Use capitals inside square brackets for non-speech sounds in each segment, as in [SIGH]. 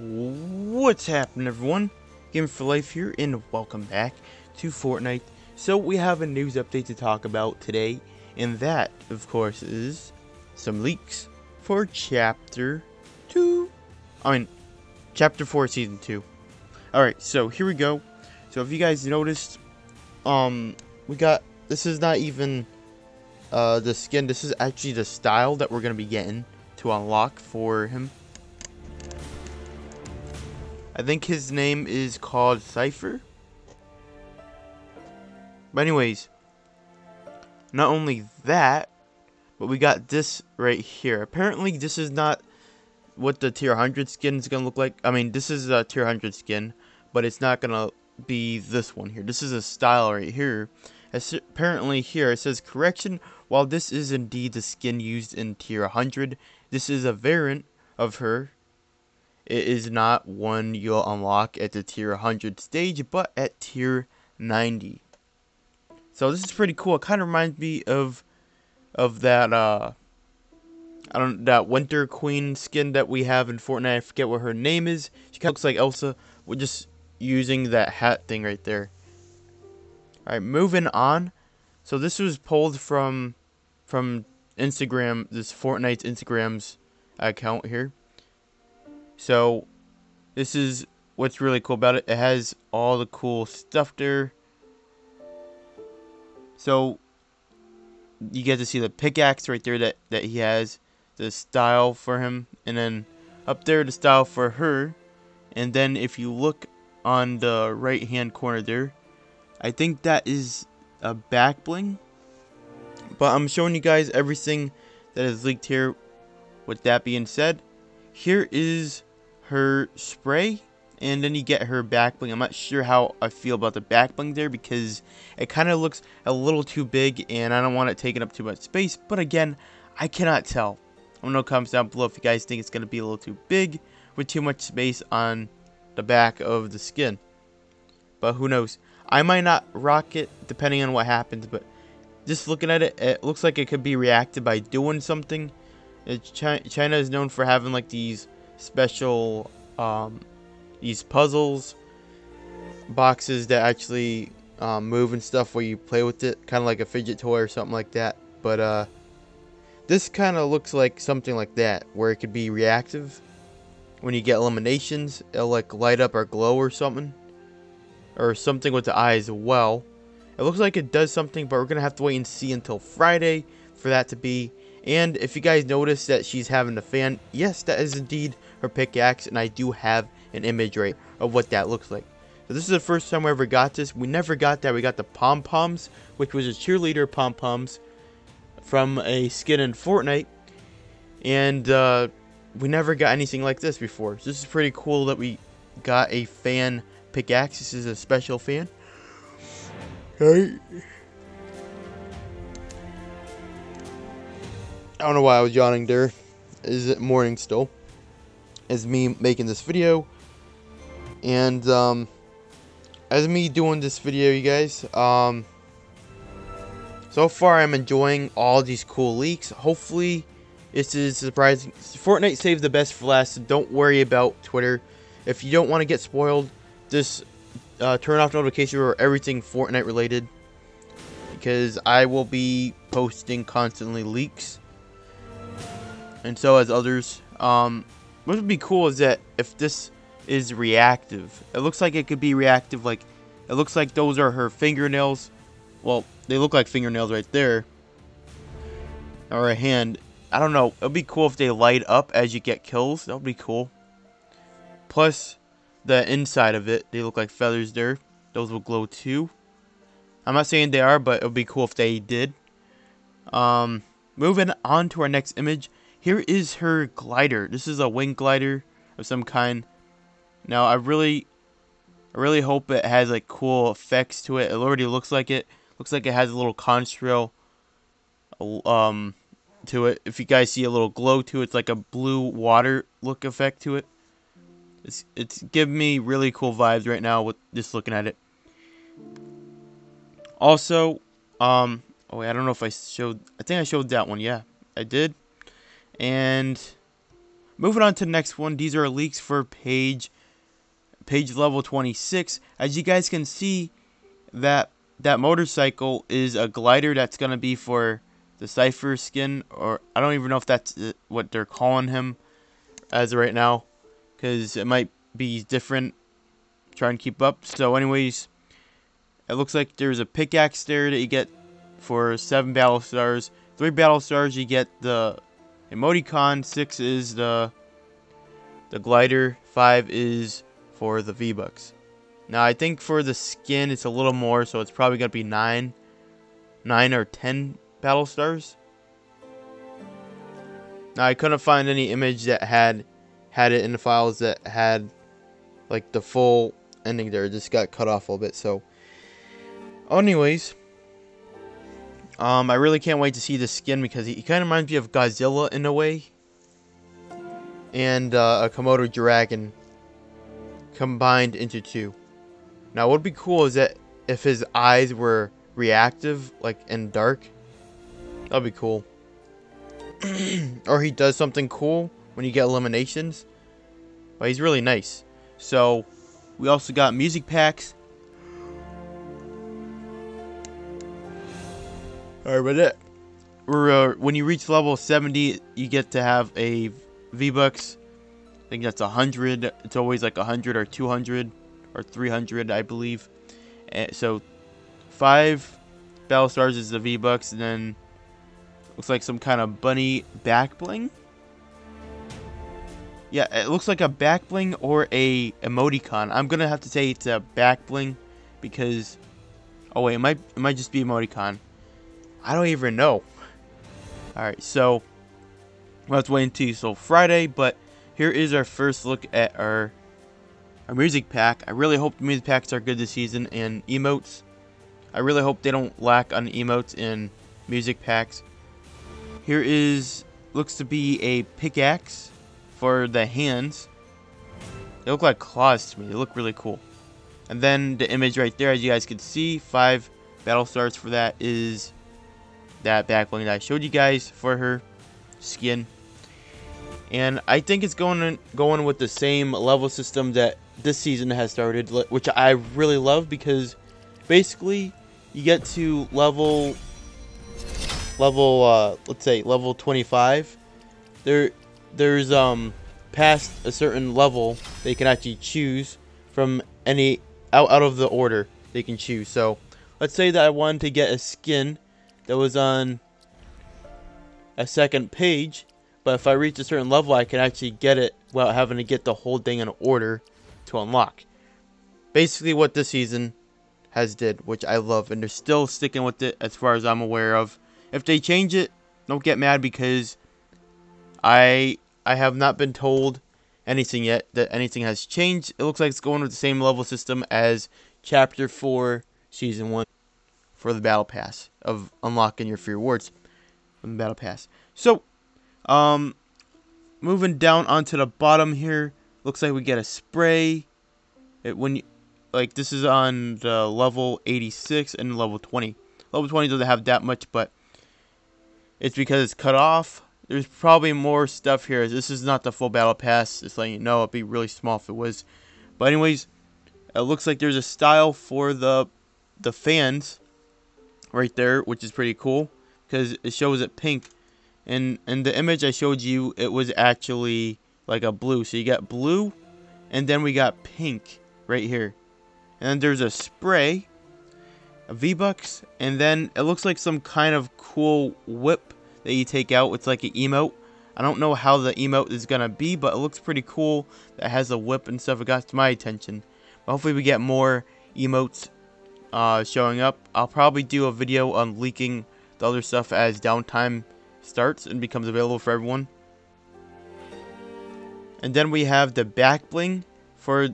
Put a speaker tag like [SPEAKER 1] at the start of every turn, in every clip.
[SPEAKER 1] What's happening everyone? Game for Life here and welcome back to Fortnite. So we have a news update to talk about today and that of course is some leaks for chapter 2. I mean chapter 4 season 2. Alright so here we go. So if you guys noticed um we got this is not even uh the skin this is actually the style that we're going to be getting to unlock for him I think his name is called Cypher. But anyways, not only that, but we got this right here. Apparently this is not what the tier 100 skin is going to look like. I mean, this is a tier 100 skin, but it's not going to be this one here. This is a style right here. As apparently here it says correction, while this is indeed the skin used in tier 100, this is a variant of her it is not one you'll unlock at the tier 100 stage, but at tier 90. So this is pretty cool. It kind of reminds me of of that uh I don't that Winter Queen skin that we have in Fortnite. I forget what her name is. She kind of looks like Elsa. We're just using that hat thing right there. All right, moving on. So this was pulled from from Instagram, this Fortnite's Instagram's account here. So this is what's really cool about it. It has all the cool stuff there. So you get to see the pickaxe right there that, that he has. The style for him. And then up there the style for her. And then if you look on the right hand corner there. I think that is a back bling. But I'm showing you guys everything that is leaked here. With that being said, here is her spray and then you get her back bling. I'm not sure how I feel about the back bling there because it kind of looks a little too big and I don't want it taking up too much space. But again, I cannot tell. I don't know comments down below if you guys think it's going to be a little too big with too much space on the back of the skin. But who knows. I might not rock it depending on what happens. But just looking at it, it looks like it could be reacted by doing something. China is known for having like these special um, these puzzles boxes that actually um, move and stuff where you play with it kind of like a fidget toy or something like that. But uh, this kind of looks like something like that where it could be reactive. When you get eliminations it'll like light up or glow or something. Or something with the eyes as well. It looks like it does something but we're gonna have to wait and see until Friday for that to be and if you guys notice that she's having a fan yes that is indeed her pickaxe, and I do have an image right of what that looks like. So this is the first time we ever got this. We never got that. We got the pom-poms, which was a cheerleader pom-poms from a skin in Fortnite. And uh, we never got anything like this before. So this is pretty cool that we got a fan pickaxe. This is a special fan. Hey. I don't know why I was yawning there. Is it morning still? Is me making this video. And um, as me doing this video, you guys, um, so far I'm enjoying all these cool leaks. Hopefully, this is surprising. Fortnite saved the best for last, so don't worry about Twitter. If you don't want to get spoiled, just uh, turn off notifications for everything Fortnite related. Because I will be posting constantly leaks. And so as others. Um, what would be cool is that if this is reactive, it looks like it could be reactive. Like, it looks like those are her fingernails. Well, they look like fingernails right there. Or a hand. I don't know. It would be cool if they light up as you get kills. That would be cool. Plus, the inside of it, they look like feathers there. Those will glow too. I'm not saying they are, but it would be cool if they did. Um, moving on to our next image. Here is her glider. This is a wing glider of some kind. Now, I really, I really hope it has like cool effects to it. It already looks like it. Looks like it has a little contrail um, to it. If you guys see a little glow to it, it's like a blue water look effect to it. It's, it's giving me really cool vibes right now with just looking at it. Also, um, oh wait, I don't know if I showed, I think I showed that one, yeah, I did. And moving on to the next one. These are leaks for page page level 26. As you guys can see, that that motorcycle is a glider that's gonna be for the Cipher skin, or I don't even know if that's uh, what they're calling him as right now, because it might be different. Try and keep up. So, anyways, it looks like there's a pickaxe there that you get for seven battle stars. Three battle stars, you get the emoticon. Six is the the glider. Five is for the V Bucks. Now I think for the skin it's a little more, so it's probably gonna be nine, nine or ten battle stars. Now I couldn't find any image that had had it in the files that had like the full ending there. It just got cut off a little bit. So, anyways, um, I really can't wait to see the skin because he, he kind of reminds me of Godzilla in a way, and uh, a Komodo dragon combined into two. Now, what would be cool is that if his eyes were reactive, like and dark, that'd be cool. [CLEARS THROAT] or he does something cool when you get eliminations. But he's really nice. So, we also got music packs. Alright, but it, uh, when you reach level 70, you get to have a V-Bucks. I think that's 100. It's always like 100 or 200 or 300, I believe. And so, five Battle Stars is the V-Bucks, and then looks like some kind of bunny back bling. Yeah, it looks like a back bling or a emoticon. I'm gonna have to say it's a back bling because oh wait, it might it might just be emoticon. I don't even know. All right, so let's wait until so Friday. But here is our first look at our our music pack. I really hope the music packs are good this season and emotes. I really hope they don't lack on emotes in music packs. Here is looks to be a pickaxe for the hands. They look like claws to me. They look really cool. And then the image right there, as you guys can see, five battle stars for that is that back bling that I showed you guys for her skin. And I think it's going going with the same level system that this season has started, which I really love because basically you get to level level uh, let's say level 25 there there's um past a certain level they can actually choose from any out, out of the order they can choose so let's say that I wanted to get a skin that was on a second page but if I reach a certain level I can actually get it without having to get the whole thing in order to unlock. Basically what this season has did which I love and they're still sticking with it as far as I'm aware of. If they change it don't get mad because I I have not been told anything yet that anything has changed. It looks like it's going with the same level system as Chapter 4, Season 1 for the Battle Pass of unlocking your free rewards from the Battle Pass. So, um, moving down onto the bottom here, looks like we get a spray. It when you, like this is on the level 86 and level 20. Level 20 doesn't have that much, but it's because it's cut off there's probably more stuff here. This is not the full battle pass. Just letting you know, it'd be really small if it was. But anyways, it looks like there's a style for the the fans right there, which is pretty cool because it shows it pink. And in the image I showed you, it was actually like a blue. So you got blue, and then we got pink right here. And then there's a spray, a V-Bucks, and then it looks like some kind of cool whip that you take out. It's like an emote. I don't know how the emote is going to be, but it looks pretty cool. That has a whip and stuff. It got to my attention. But hopefully we get more emotes uh, showing up. I'll probably do a video on leaking the other stuff as downtime starts and becomes available for everyone. And then we have the back bling for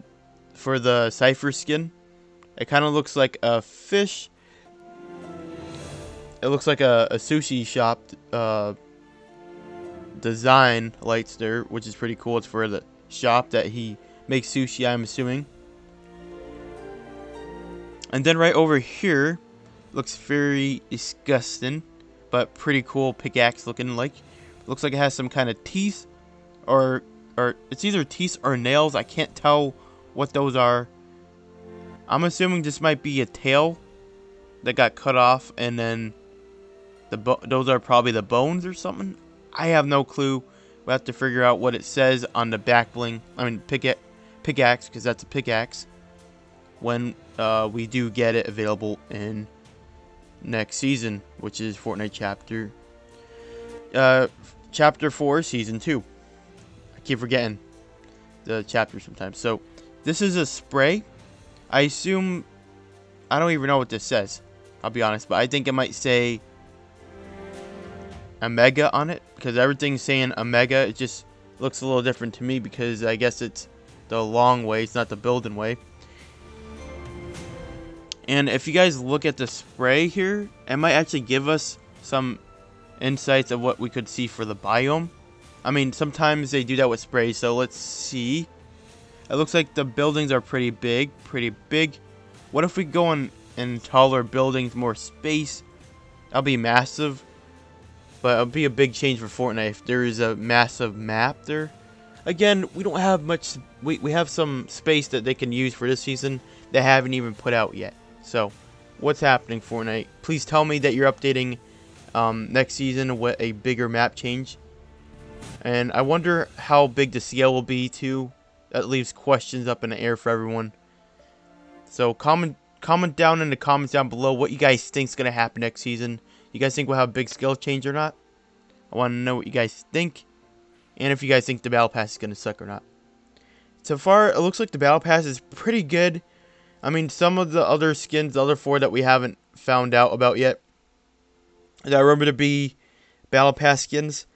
[SPEAKER 1] for the Cipher skin. It kind of looks like a fish it looks like a, a sushi shop uh, design lights there, which is pretty cool. It's for the shop that he makes sushi, I'm assuming. And then right over here, looks very disgusting, but pretty cool pickaxe looking like. Looks like it has some kind of teeth, or or it's either teeth or nails. I can't tell what those are. I'm assuming this might be a tail that got cut off, and then the those are probably the bones or something. I have no clue. We have to figure out what it says on the back bling. I mean, pick pickaxe, because that's a pickaxe. When uh, we do get it available in next season, which is Fortnite chapter, uh, chapter four, season two. I keep forgetting the chapter sometimes. So this is a spray. I assume I don't even know what this says. I'll be honest, but I think it might say Omega on it because everything's saying Omega. It just looks a little different to me because I guess it's the long way. It's not the building way. And if you guys look at the spray here, it might actually give us some insights of what we could see for the biome. I mean, sometimes they do that with sprays, so let's see. It looks like the buildings are pretty big, pretty big. What if we go in, in taller buildings, more space? That'll be massive. But it'll be a big change for Fortnite if there is a massive map there. Again, we don't have much, we, we have some space that they can use for this season they haven't even put out yet. So, what's happening Fortnite? Please tell me that you're updating um, next season with a bigger map change. And I wonder how big the scale will be too. That leaves questions up in the air for everyone. So comment comment down in the comments down below what you guys think is going to happen next season. You guys think we'll have a big scale change or not? I want to know what you guys think. And if you guys think the Battle Pass is going to suck or not. So far, it looks like the Battle Pass is pretty good. I mean, some of the other skins, the other four that we haven't found out about yet, that I remember to be Battle Pass skins.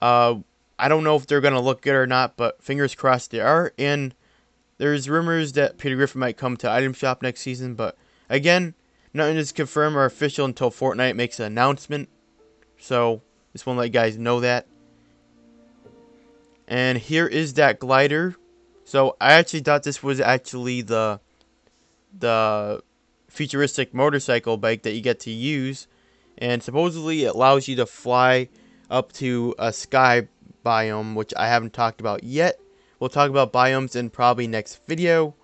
[SPEAKER 1] Uh, I don't know if they're going to look good or not, but fingers crossed they are. And there's rumors that Peter Griffin might come to Item Shop next season, but again, nothing is confirmed or official until Fortnite makes an announcement. So, just want to let you guys know that. And here is that glider. So, I actually thought this was actually the the futuristic motorcycle bike that you get to use. And supposedly it allows you to fly up to a sky biome, which I haven't talked about yet. We'll talk about biomes in probably next video,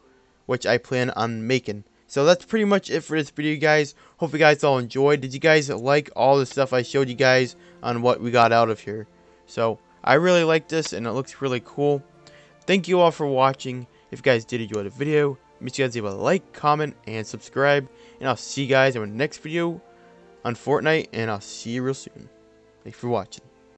[SPEAKER 1] which I plan on making. So that's pretty much it for this video, guys. Hope you guys all enjoyed. Did you guys like all the stuff I showed you guys on what we got out of here? So I really like this, and it looks really cool. Thank you all for watching. If you guys did enjoy the video, make sure you guys leave a like, comment, and subscribe. And I'll see you guys in the next video on Fortnite, and I'll see you real soon. Thanks for watching.